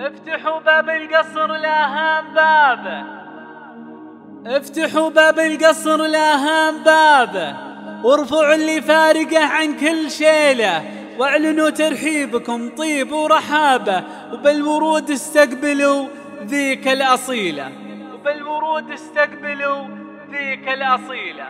افتحوا باب القصر لاهام بابه افتحوا باب القصر لاهام بابه وارفعوا اللي فارقه عن كل شيله. واعلنوا ترحيبكم طيب ورحابة. وبالورود استقبلوا ذيك الأصيلة. وبالورود استقبلوا ذيك الأصيلة.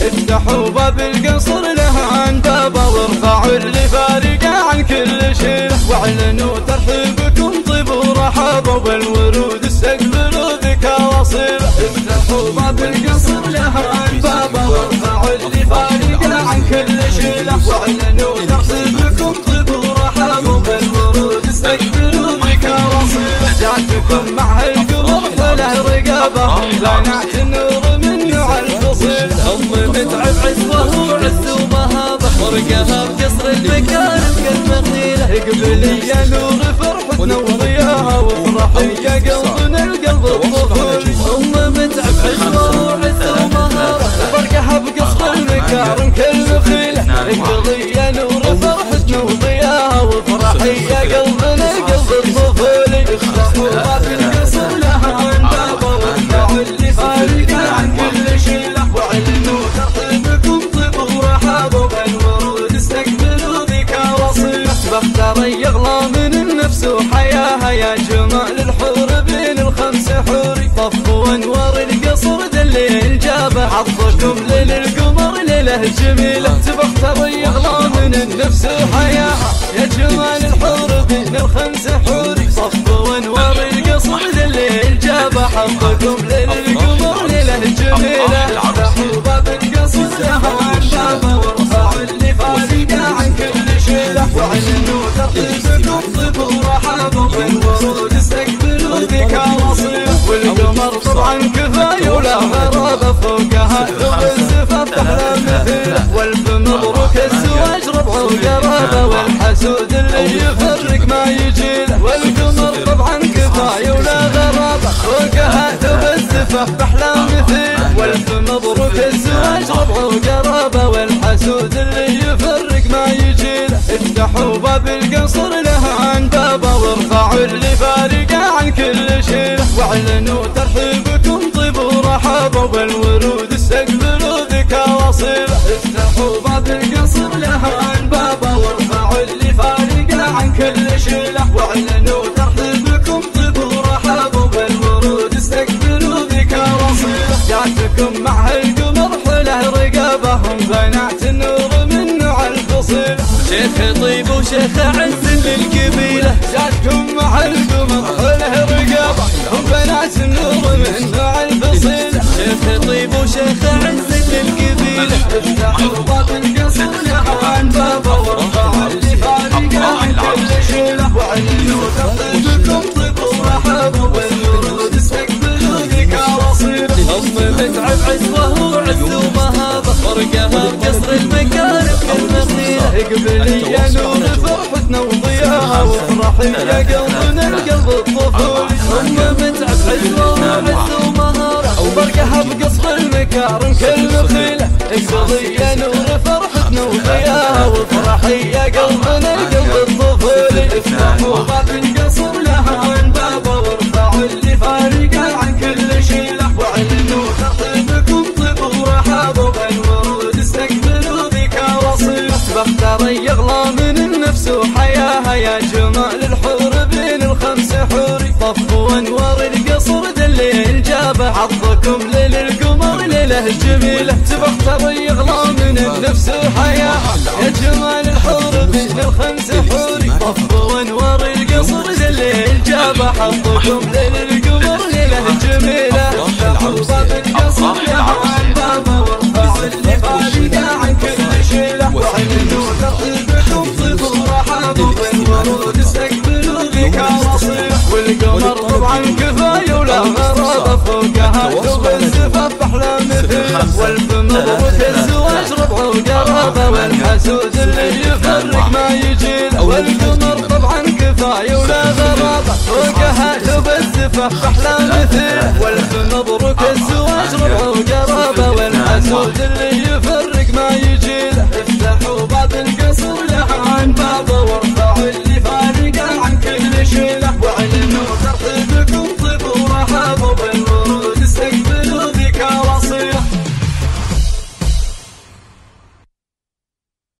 افتحوا باب القصر له عن بابه وارفعوا اللي فارقه عن كل شيء. واعلنوا ترحيبكم طيب ورحابه والورود استقبلوا ذيك الاصيله افتحوا باب القصر له عن بابه وارفعوا اللي فارقه عن كل شيء. واعلنوا ترحيبكم طيب ورحابه والورود استقبلوا ذيك الاصيله جاتكم مع القمر فله رقابة. لعنات النور اقبلي يا نور فرحتنا وضياها وافرحي يا قلبنا القلب الطفولي هم متعب عزوه وعز ومهابه ورقها بقصر المكارم كالمخيله اقبلي يا نور الحور بين الخمس حوري طفوا انوار القصر دليل جابه حظكم ليل القمر ليلة جميلة. تبختر يغلى من النفس وحياها يا جمال الحور بين الخمس حوري طفوا انوار القصر دليل جابه حظكم ليل القمر ليلة جميلة. افتحوا باب القصر لها بابه وارفعوا اللي كل ورحابه الزفاف أحلى مثيله والف مبروك الزواج ربع وقرابة والحسود اللي يفرق ما يجيله افتحوا باب القصر لها عن بابه وارفعوا اللي فارقه عن كل شيء واعلنوا ترحيبكم طيب ورحابه والورود استقبلوا ذيك وصيله افتحوا باب القصر لها عن بابه وارفعوا اللي فارقه عن كل شيء جاتكم مع القمر حله رقابه هم بنات النور من نوع الفصيل شيخ طيب وشيخ عز للقبيله جاتكم مع القمر حله رقابه هم بنات النور من نوع الفصيل شيخ طيب وشيخ عز للقبيله افتحوا باب القصر لها عن بابه متعب عزوه وعز ومهابة. ورقها بقصر المكارم كالمخيله اقبلي يا نور فرحتنا وضياها وافرحي يا قلبنا القلب الطفولي هم متعب عزوه وعز ومهابه وبرقها بقصر المكارم كالمخيله اقبلي يا نور فرحتنا وضياها وافرحي يا قلبنا بختار يغلى من النفس وحياها يا جمال الحور بين الخمس حوري طفوا انوار القصر دليل جابه حظكم ليل القمر ليلة جميلة. تبختر يغلى من النفس وحياها يا جمال الحور بين الخمس حوري طفوا انوار القصر دليل جابه حظكم ليل مبروك الزواج ربع وقرابه والحسود اللي يفرق ما يجيله والقمر طبعا كفاية ولا غرابه فوقها ثوب الزفاف أحلى مثيله والف مبروك الزواج ربع وقرابه